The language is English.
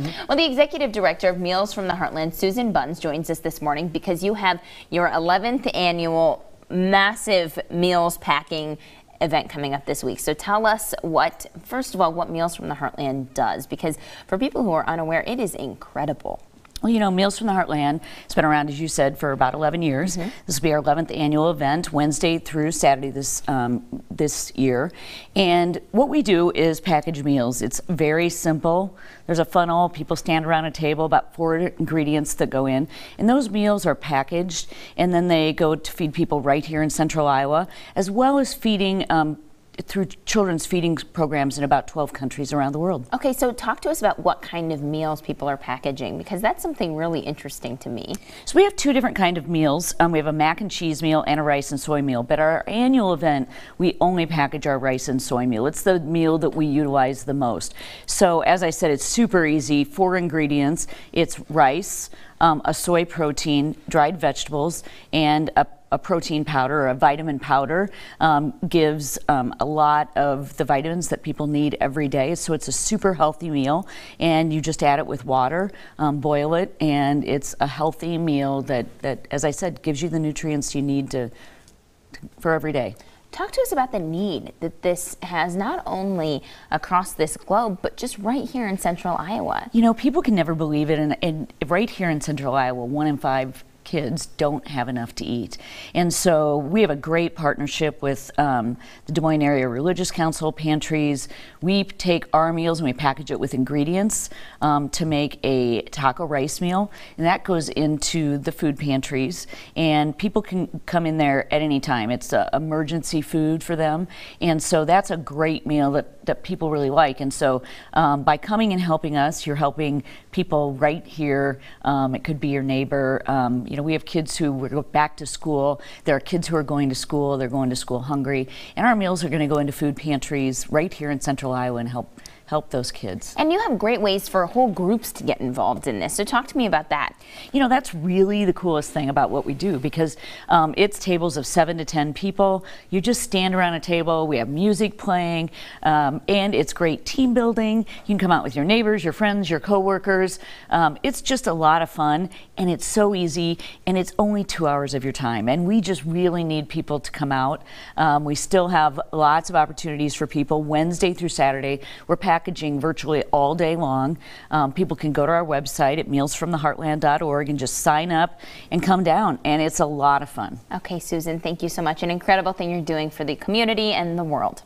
Mm-hmm. Well, the executive director of Meals from the Heartland, Susan Bunz, joins us this morning because you have your 11th annual massive meals packing event coming up this week. So tell us what, first of all, what Meals from the Heartland does, because for people who are unaware, it is incredible. Well, you know, Meals from the Heartland has been around, as you said, for about 11 years. Mm -hmm. This will be our 11th annual event, Wednesday through Saturday this um, this year. And what we do is package meals. It's very simple. There's a funnel. People stand around a table, about four ingredients that go in. And those meals are packaged, and then they go to feed people right here in central Iowa, as well as feeding um, through children's feeding programs in about 12 countries around the world. Okay, so talk to us about what kind of meals people are packaging because that's something really interesting to me. So we have two different kind of meals. Um, we have a mac and cheese meal and a rice and soy meal. But our annual event, we only package our rice and soy meal. It's the meal that we utilize the most. So as I said, it's super easy. Four ingredients. It's rice, um, a soy protein, dried vegetables, and a a protein powder or a vitamin powder um, gives um, a lot of the vitamins that people need every day. So it's a super healthy meal, and you just add it with water, um, boil it, and it's a healthy meal that, that, as I said, gives you the nutrients you need to, to for every day. Talk to us about the need that this has not only across this globe, but just right here in central Iowa. You know, people can never believe it, and, and right here in central Iowa, one in five kids don't have enough to eat. And so we have a great partnership with um, the Des Moines Area Religious Council pantries. We take our meals and we package it with ingredients um, to make a taco rice meal, and that goes into the food pantries. And people can come in there at any time. It's a emergency food for them, and so that's a great meal that, that people really like. And so um, by coming and helping us, you're helping people right here. Um, it could be your neighbor. Um, you know, we have kids who go back to school. There are kids who are going to school. They're going to school hungry, and our meals are going to go into food pantries right here in Central Iowa and help help those kids. And you have great ways for whole groups to get involved in this. So talk to me about that. You know, that's really the coolest thing about what we do because um, it's tables of seven to 10 people. You just stand around a table. We have music playing um, and it's great team building. You can come out with your neighbors, your friends, your coworkers. Um, it's just a lot of fun and it's so easy and it's only two hours of your time. And we just really need people to come out. Um, we still have lots of opportunities for people Wednesday through Saturday. We're packed packaging virtually all day long. Um, people can go to our website at mealsfromtheheartland.org and just sign up and come down, and it's a lot of fun. Okay, Susan, thank you so much. An incredible thing you're doing for the community and the world.